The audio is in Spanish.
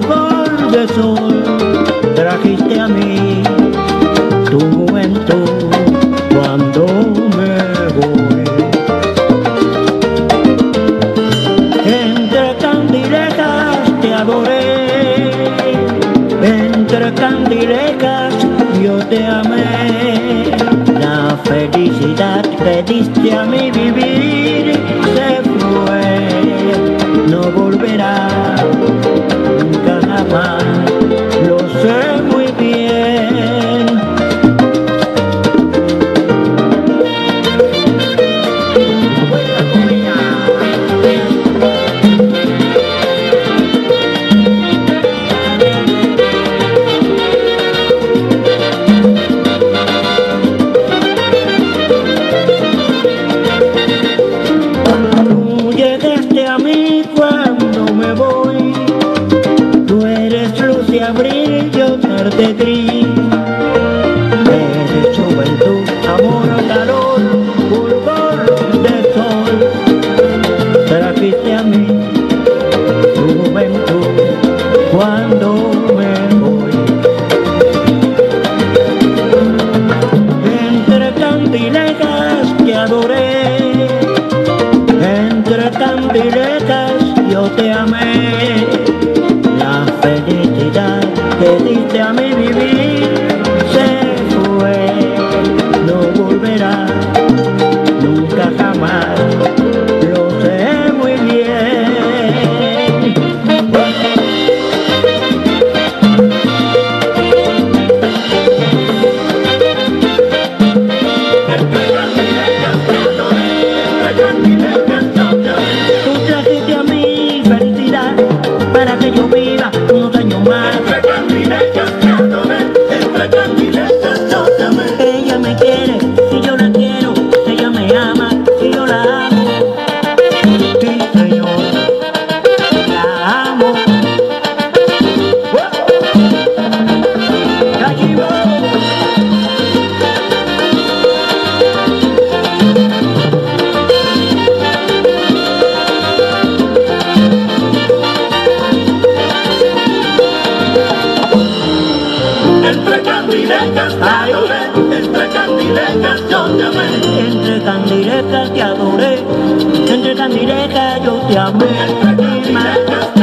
fulgor de sol trajiste a mí tu juventud cuando me voy. Entre candilejas te adoré, entre candilejas yo te amé. La felicidad que diste a mi vivir se fue, no volverá. mind abril, yo tarde gris. Eres juventud, amor, calor, fulgor de sol. Trajiste a mí tu juventud cuando me voy. Entre candilejas te adoré entre candiletas yo te amé, para que yo viva unos años más. Entre candilejas te adoré, entre candilejas yo te amé. Entre candilejas te adoré, entre candilejas yo te amé. Entre candilejas